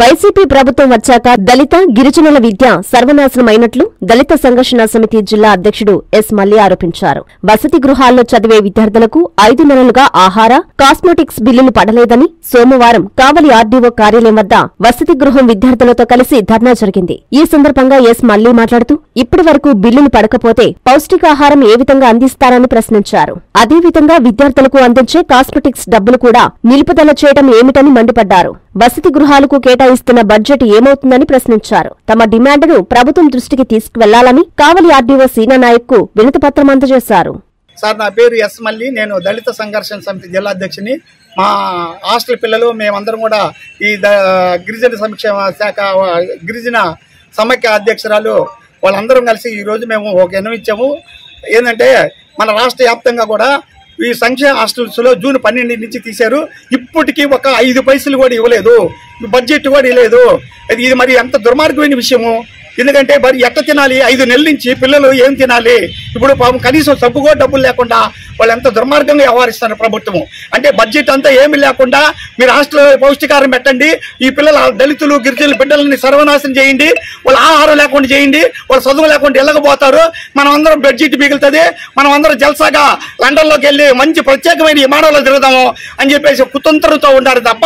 YCP ప్రభుత్వం వచ్చాక దళిత గిరిజనుల విద్య సర్వనాశనమైనట్లు దళిత సంఘర్షణ సమితి జిల్లా అధ్యక్షుడు ఎస్ మల్లి ఆరోపించారు. వసతి గృహాల్లో చదివే విద్యార్థులకు ఐదు నెలలుగా ఆహార కాస్మెటిక్స్ బిల్లులు పడలేదని సోమవారం కావలి ఆర్డీఓ కార్యాలయం వద్ద వసతి గృహం విద్యార్థులతో కలిసి ధర్నా జరిగింది. ఈ సందర్భంగా ఎస్ మల్లి మాట్లాడుతూ ఇప్పటి వరకు బిల్లులు పడకపోతే పౌష్టికాహారం ఏ విధంగా అందిస్తారని ప్రశ్నించారు. అదేవిధంగా విద్యార్థులకు అందించే కాస్మెటిక్స్ డబ్బులు కూడా నిలుపుదల చేయడం ఏమిటని మండిపడ్డారు. వసతి గృహాలకు కేటాయిస్తున్న బడ్జెట్ ఏమవుతుందని ప్రశ్నించారు. తమ డిమాండ్ను ప్రభుత్వం దృష్టికి తీసుకువెళ్ళాలని కావలి ఆర్డీఓ సీనా నాయక్కు వినతిపత్రం అందజేశారు. సార్ నా పేరు ఎస్ మల్లి. నేను దళిత సంఘర్షణ సమితి జిల్లా అధ్యక్షుని. మా హాస్టల్ పిల్లలు మేమందరం కూడా ఈ ద గిరిజన సంక్షేమ శాఖ గిరిజన సమైక్య అధ్యక్షురాలు వాళ్ళందరం కలిసి ఈరోజు మేము ఒక ఇచ్చాము. ఏంటంటే మన రాష్ట్ర వ్యాప్తంగా కూడా ఈ సంక్షేమ హాస్టల్స్లో జూన్ పన్నెండు నుంచి తీశారు. ఇప్పటికీ ఒక ఐదు పైసలు కూడా ఇవ్వలేదు. బడ్జెట్ కూడా లేదు అది ఇది మరి ఎంత దుర్మార్గమైన విషయము? ఎందుకంటే మరి ఎట్ట తినాలి? ఐదు నెలల నుంచి పిల్లలు ఏం తినాలి? ఇప్పుడు పాపం కనీసం సబ్బు కూడా డబ్బులు లేకుండా వాళ్ళు ఎంత దుర్మార్గంగా వ్యవహరిస్తారు ప్రభుత్వము. అంటే బడ్జెట్ అంతా ఏమి లేకుండా మీరు హాస్టల్ పౌష్టికారం పెట్టండి ఈ పిల్లల దళితులు గిరిజనుల బిడ్డలని సర్వనాశనం చేయండి వాళ్ళ ఆహారం లేకుండా చేయండి వాళ్ళు చదువు లేకుండా వెళ్ళకపోతారు మనం అందరం బడ్జెట్ మిగులుతుంది. మనం అందరం జల్సాగా లండన్లోకి వెళ్ళి మంచి ప్రత్యేకమైన విమానంలో తిరుగుదాము అని చెప్పేసి కుతంత్రంతో ఉన్నారు తప్ప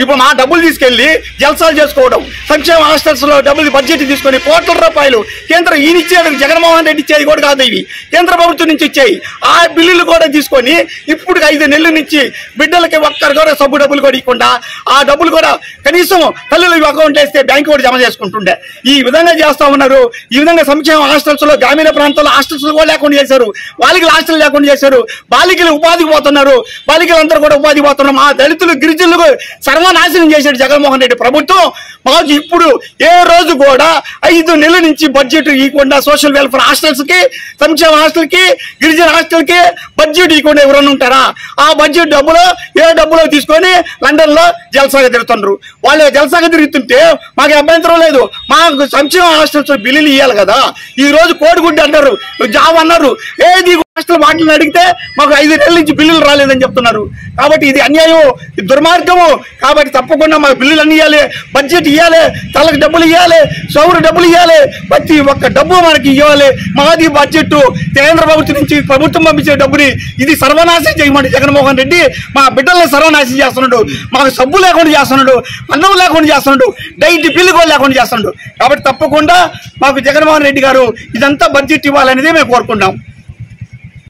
ఇప్పుడు మా డబ్బులు తీసుకెళ్ళి జల్సాలు చేసుకోవడం సంక్షేమ హాస్టల్స్లో డబ్బులు బడ్జెట్ తీసుకొని కోట్ల రూపాయలు కేంద్రం ఈయన జగన్మోహన్ రెడ్డి ఇచ్చేది కూడా కాదు ఇవి కేంద్ర ప్రభుత్వం నుంచి ఇచ్చాయి ఆ బిల్లులు కూడా తీసుకొని ఇప్పుడు ఐదు నెలల నుంచి బిడ్డలకి ఒక్కరు కూడా సబ్బు డబ్బులు కూడా ఇవ్వకుండా ఆ డబ్బులు కూడా కనీసం తల్లులు అకౌంట్ వేస్తే బ్యాంకు కూడా జమ చేసుకుంటుండే. ఈ విధంగా చేస్తా ఉన్నారు. ఈ విధంగా సంక్షేమ హాస్టల్స్లో గ్రామీణ ప్రాంతాల్లో హాస్టల్స్ కూడా లేకుండా చేశారు. బాలికలు హాస్టల్ లేకుండా చేశారు. బాలికలు ఉపాధికి పోతున్నారు. బాలికలందరూ కూడా ఉపాధి పోతున్నారు. మా దళితులు గిరిజనులకు సర్వనాశనం చేశాడు జగన్మోహన్ రెడ్డి ప్రభుత్వం. మాకు ఇప్పుడు ఏ రోజు కూడా ఐదు నెలల నుంచి బడ్జెట్ ఇవ్వకుండా సోషల్ వెల్ఫేర్ హాస్టల్స్ హాస్టల్కి సంక్షేమ హాస్టల్కి గిరిజన హాస్టల్కి బడ్జెట్ ఇవ్వకుండా ఎవరన్నా ఉంటారా? ఆ బడ్జెట్ డబ్బులు ఏ డబ్బులు తీసుకొని లండన్లో జలసాగా తిరుగుతున్నారు వాళ్ళు జలసాగా తిరుగుతుంటే మాకు అభ్యంతరం లేదు. మాకు సంక్షేమ హాస్టల్స్ బిల్లులు ఇవ్వాలి కదా. ఈ రోజు కోడిగుడ్డు అన్నారు జాబ్ అన్నారు. ఏది హాస్టల్ వాటిని అడిగితే మాకు ఐదు నెలల నుంచి బిల్లులు రాలేదని చెప్తున్నారు. కాబట్టి ఇది అన్యాయం ఇది దుర్మార్గము కాబట్టి తప్పకుండా మాకు బిల్లులు అన్ని ఇవ్వాలి బడ్జెట్ ఇవ్వాలి తలకు డబ్బులు ఇవ్వాలి సౌరు డబ్బులు ఇవ్వాలి ప్రతి ఒక్క డబ్బు మనకి ఇవ్వాలి. మాది బడ్జెట్ కేంద్ర ప్రభుత్వం నుంచి ప్రభుత్వం పంపించే డబ్బుని ఇది సర్వనాశం చేయమంటే జగన్మోహన్ రెడ్డి. మా బిడ్డలను సర్వనాశం చేస్తున్నాడు. మాకు సబ్బు లేకుండా చేస్తున్నాడు అన్నం లేకుండా చేస్తున్నాడు డైట్ బిల్లు కూడా లేకుండా చేస్తున్నాడు. కాబట్టి తప్పకుండా మాకు జగన్మోహన్ రెడ్డి గారు ఇదంతా బడ్జెట్ ఇవ్వాలనేది మేము కోరుకుంటాం.